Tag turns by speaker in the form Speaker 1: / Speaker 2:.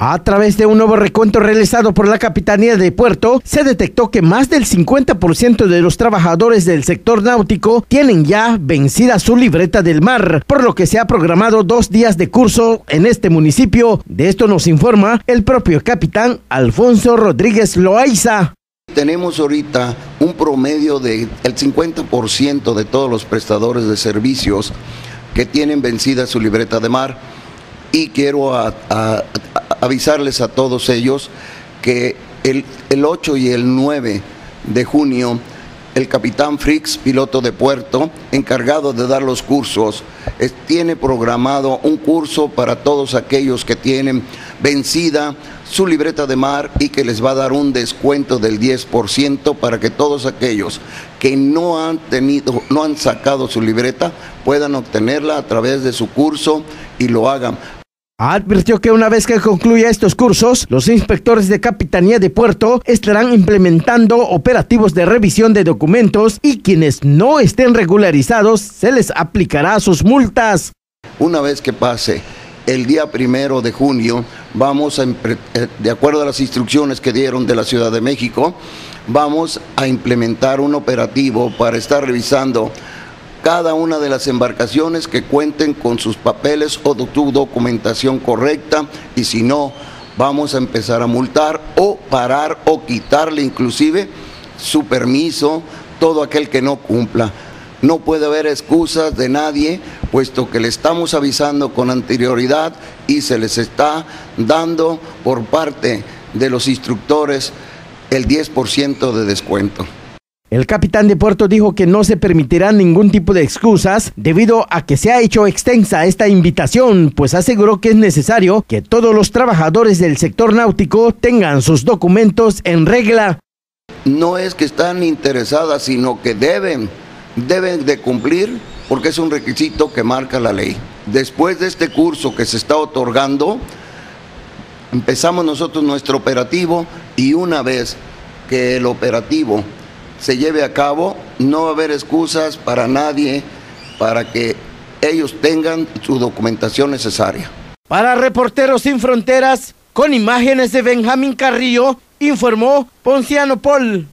Speaker 1: A través de un nuevo recuento realizado por la Capitanía de Puerto, se detectó que más del 50% de los trabajadores del sector náutico tienen ya vencida su libreta del mar, por lo que se ha programado dos días de curso en este municipio. De esto nos informa el propio capitán Alfonso Rodríguez Loaiza.
Speaker 2: Tenemos ahorita un promedio del 50% de todos los prestadores de servicios que tienen vencida su libreta de mar y quiero avisarles a todos ellos que el, el 8 y el 9 de junio el capitán Frix, piloto de puerto, encargado de dar los cursos, tiene programado un curso para todos aquellos que tienen vencida su libreta de mar y que les va a dar un descuento del 10% para que todos aquellos que no han tenido, no han sacado su libreta puedan obtenerla a través de su curso y lo hagan.
Speaker 1: Advirtió que una vez que concluya estos cursos, los inspectores de Capitanía de Puerto estarán implementando operativos de revisión de documentos y quienes no estén regularizados se les aplicará sus multas.
Speaker 2: Una vez que pase el día primero de junio, vamos a, eh, de acuerdo a las instrucciones que dieron de la Ciudad de México, vamos a implementar un operativo para estar revisando cada una de las embarcaciones que cuenten con sus papeles o su documentación correcta y si no, vamos a empezar a multar o parar o quitarle inclusive su permiso, todo aquel que no cumpla. No puede haber excusas de nadie, puesto que le estamos avisando con anterioridad y se les está dando por parte de los instructores el 10% de descuento.
Speaker 1: El capitán de puerto dijo que no se permitirá ningún tipo de excusas debido a que se ha hecho extensa esta invitación, pues aseguró que es necesario que todos los trabajadores del sector náutico tengan sus documentos en regla.
Speaker 2: No es que están interesadas, sino que deben, deben de cumplir porque es un requisito que marca la ley. Después de este curso que se está otorgando, empezamos nosotros nuestro operativo y una vez que el operativo se lleve a cabo, no va a haber excusas para nadie para que ellos tengan su documentación necesaria.
Speaker 1: Para Reporteros Sin Fronteras, con imágenes de Benjamín Carrillo, informó Ponciano Paul.